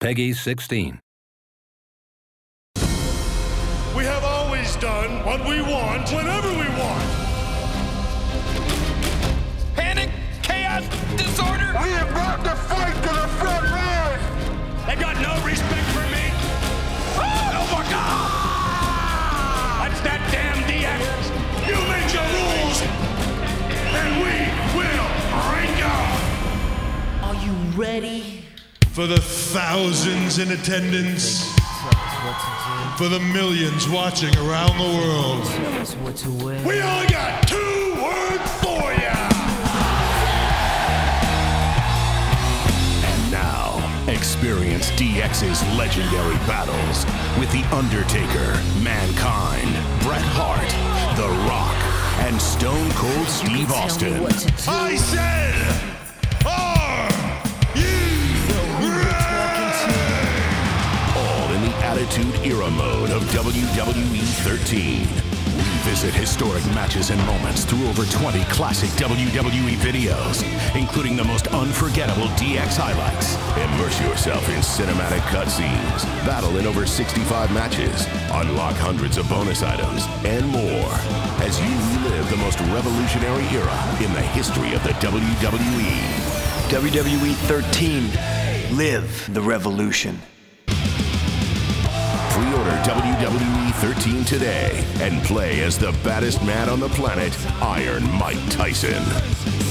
PEGI 16. We have always done what we want whenever we want. Panic, chaos, disorder. We are about to fight to the front line. They've got no respect for me. Ah! Oh my God! That's that damn DX. You make your rules, and we will break them. Are you ready? For the thousands in attendance, for the millions watching around the world, What to wear? we only got two words for ya. And now, experience DX's legendary battles with The Undertaker, Mankind, Bret Hart, The Rock, and Stone Cold Steve Austin. what to do. I said, Attitude Era mode of WWE 13. Revisit historic matches and moments through over 20 classic WWE videos, including the most unforgettable DX highlights. Immerse yourself in cinematic cutscenes, battle in over 65 matches, unlock hundreds of bonus items, and more as you relive the most revolutionary era in the history of the. WWE. WWE 13. Live the revolution. Pre-order WWE 13 today and play as the baddest man on the planet, Iron Mike Tyson.